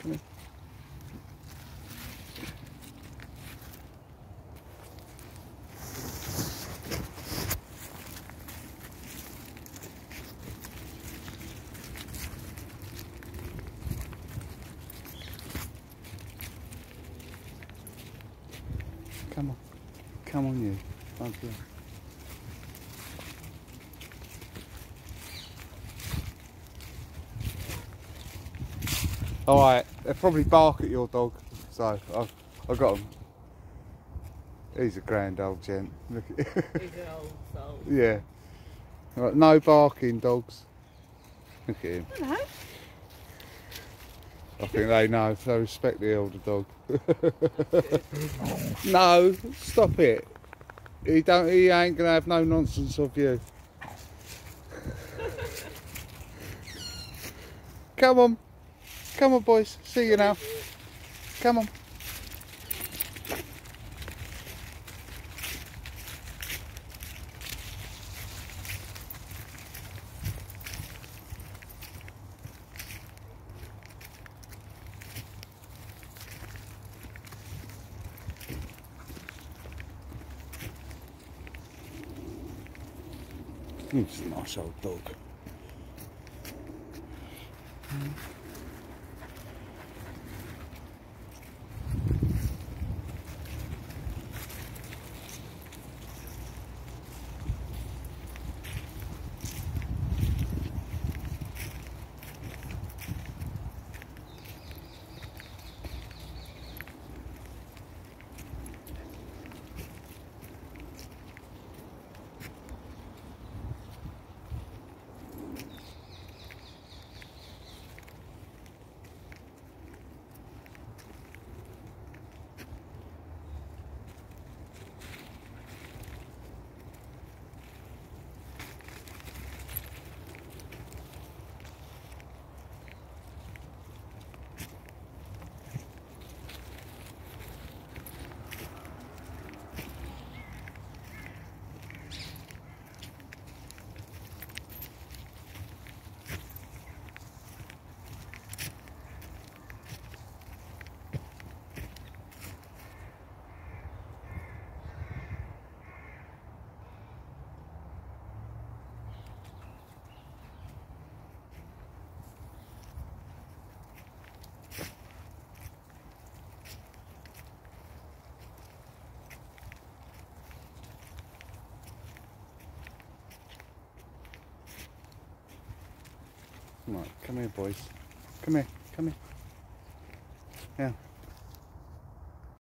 Come here. Come on. Come on you. Thank you. On. Alright, they'll probably bark at your dog, so I've, I've got him. He's a grand old gent. Look at He's an old soul. Yeah. Right, no barking dogs. Look at him. Hello. I think they know, they respect the older dog. no, stop it. He don't he ain't gonna have no nonsense of you. Come on. Come on boys, see you now. Come on. He's a nice old dog. Right, come here boys. Come here, come here. Yeah.